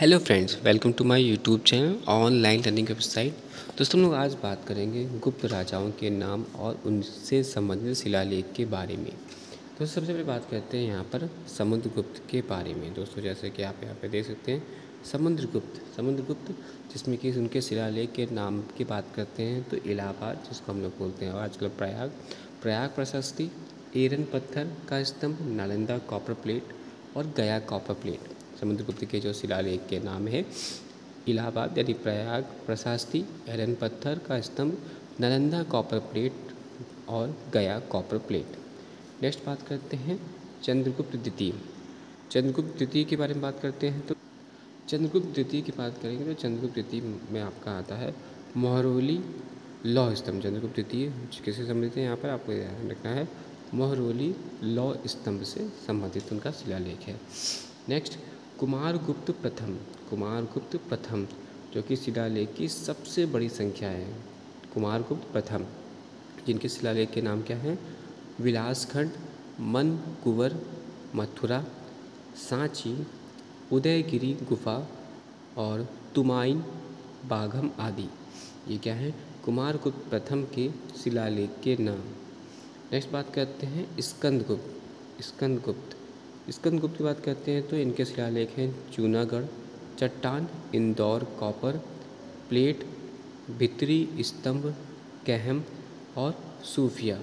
Hello friends welcome to my YouTube channel online learning website दोस्तों, हम लोग आज बात करेंगे गुप्त राजाओं के नाम और उनसे संबंधित शिलालेख के बारे में। तो सबसे पहले बात करते हैं यहाँ पर समुद्रगुप्त के बारे में। दोस्तों, जैसे कि आप यहाँ पे देख सकते हैं समुद्रगुप्त समुद्रगुप्त जिसमें कि उनके शिलालेख के नाम की बात करते हैं तो इलाहाबाद, जिसको हम लोग बोलते हैं और आजकल प्रयाग प्रयाग प्रशस्ति, एरन पत्थर का स्तंभ, नालंदा कॉपर प्लेट और गया कॉपर प्लेट समुद्रगुप्त के जो शिलालेख के नाम है, इलाहाबाद, यानी प्रयाग, प्रशास्ति, एरन पत्थर का स्तंभ, नालंदा कॉपर प्लेट और गया कॉपर प्लेट। नेक्स्ट बात करते हैं, चंद्रगुप्त द्वितीय। चंद्रगुप्त द्वितीय के बारे में बात करते हैं तो चंद्रगुप्त द्वितीय की बात करेंगे तो चंद्रगुप्त द्वितीय में आपका आता है, मोहरोली लौ स्तंभ। चंद्रगुप्त द्वितीय किससे संबंधित है यहाँ पर? आपको ध्यान रखना है, मोहरोली लौ स्तंभ से संबंधित उनका शिलालेख है। नेक्स्ट कुमारगुप्त प्रथम कुमारगुप्त प्रथम, जो कि शिलालेख की सबसे बड़ी संख्या है। कुमारगुप्त प्रथम, जिनके शिलालेख के नाम क्या हैं? विलासखंड मन कुंवर मथुरा, सांची, उदयगिरी, गुफा और तुमाइन, बाघम आदि। ये क्या है? कुमारगुप्त प्रथम के शिलालेख के नाम। नेक्स्ट बात करते हैं, स्कंदगुप्त। स्कंदगुप्त स्कंदगुप्त की बात करते हैं तो इनके शिलालेख हैं जूनागढ़, चट्टान, इंदौर, कॉपर, प्लेट, भित्री, स्तंभ, कहम और सूफिया।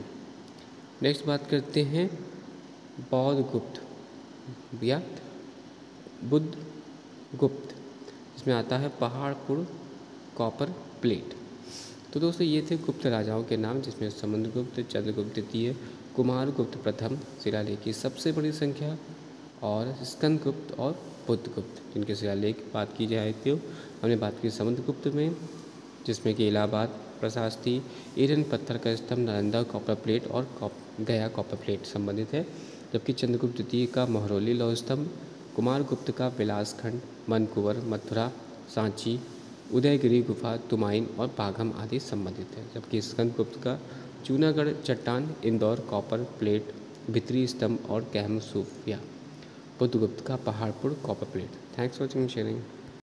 नेक्स्ट बात करते हैं बौद्ध गुप्त या बुद्ध गुप्त इसमें आता है पहाड़पुर कॉपर, प्लेट। तो दोस्तों, ये थे गुप्त राजाओं के नाम, जिसमें समुद्रगुप्त, चंद्रगुप्त द्वितीय कुमारगुप्त प्रथम, शिलालेख की सबसे बड़ी संख्या, और स्कंदगुप्त और बुद्धगुप्त, जिनके शिलालेख बात की जाए तो हमने बात की समुद्रगुप्त में, जिसमें कि इलाहाबाद, प्रशास्ति ईरन पत्थर का स्तंभ, नालंदा कॉपर प्लेट और गया कॉपर प्लेट संबंधित है, जबकि चंद्रगुप्त द्वितीय का मोहरौली लौह स्तंभ कुमार गुप्त का विलासखंड, मनकुवर, मथुरा, सांची उदयगिरी, गुफा, तुमाइन और पाघम आदि संबंधित है, जबकि स्कंदगुप्त का जूनागढ़ चट्टान, इंदौर, कॉपर प्लेट, भित्री स्तंभ और कहम सूफिया, बुद्धगुप्त का Paharpur copper plate. Thanks for watching sharing